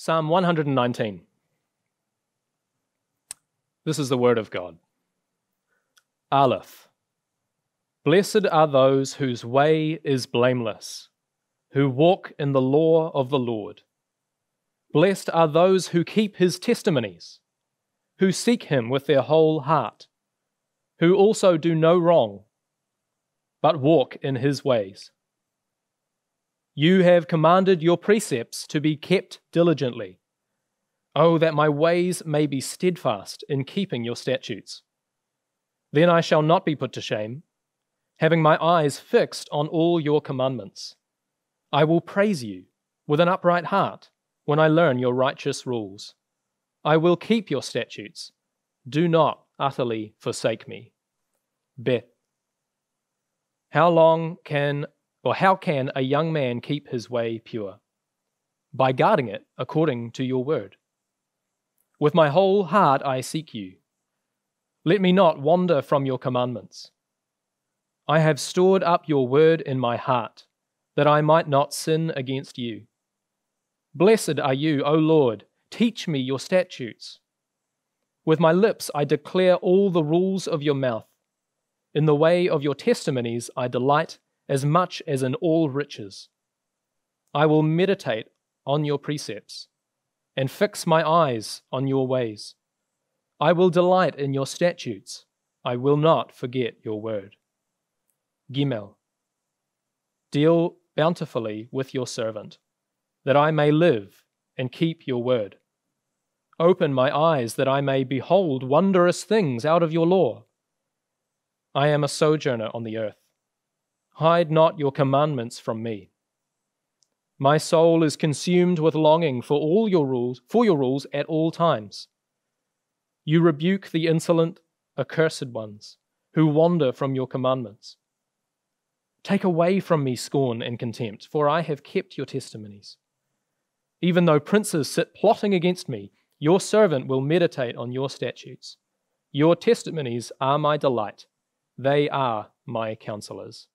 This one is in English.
Psalm 119. This is the word of God. Aleph. Blessed are those whose way is blameless, who walk in the law of the Lord. Blessed are those who keep his testimonies, who seek him with their whole heart, who also do no wrong, but walk in his ways. You have commanded your precepts to be kept diligently. Oh, that my ways may be steadfast in keeping your statutes. Then I shall not be put to shame, having my eyes fixed on all your commandments. I will praise you with an upright heart when I learn your righteous rules. I will keep your statutes. Do not utterly forsake me. Beth. How long can or how can a young man keep his way pure? By guarding it according to your word. With my whole heart I seek you. Let me not wander from your commandments. I have stored up your word in my heart, that I might not sin against you. Blessed are you, O Lord, teach me your statutes. With my lips I declare all the rules of your mouth. In the way of your testimonies I delight as much as in all riches. I will meditate on your precepts and fix my eyes on your ways. I will delight in your statutes. I will not forget your word. Gimel. Deal bountifully with your servant, that I may live and keep your word. Open my eyes that I may behold wondrous things out of your law. I am a sojourner on the earth. Hide not your commandments from me. My soul is consumed with longing for all your rules, for your rules at all times. You rebuke the insolent, accursed ones who wander from your commandments. Take away from me scorn and contempt, for I have kept your testimonies. Even though princes sit plotting against me, your servant will meditate on your statutes. Your testimonies are my delight, they are my counselors.